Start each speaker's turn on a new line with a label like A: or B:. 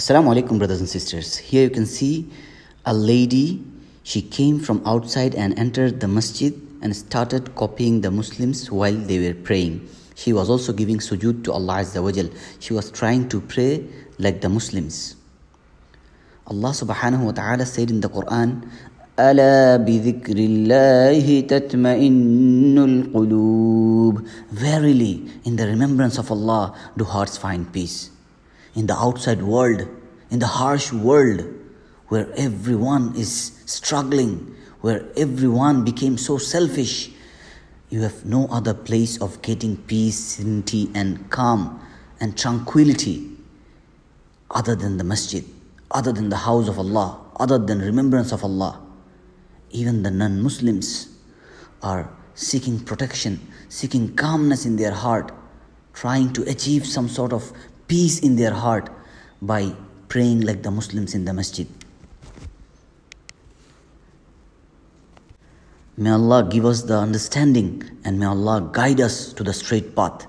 A: Assalamu alaikum, brothers and sisters. Here you can see a lady. She came from outside and entered the masjid and started copying the Muslims while they were praying. She was also giving sujood to Allah Azza wa Jal. She was trying to pray like the Muslims. Allah subhanahu wa ta'ala said in the Quran, ألا بذكر الله تطمئن القلوب Verily, in the remembrance of Allah do hearts find peace. In the outside world, in the harsh world, where everyone is struggling, where everyone became so selfish, you have no other place of getting peace, serenity, and calm and tranquility other than the masjid, other than the house of Allah, other than remembrance of Allah. Even the non Muslims are seeking protection, seeking calmness in their heart, trying to achieve some sort of peace in their heart by praying like the Muslims in the masjid. May Allah give us the understanding and may Allah guide us to the straight path.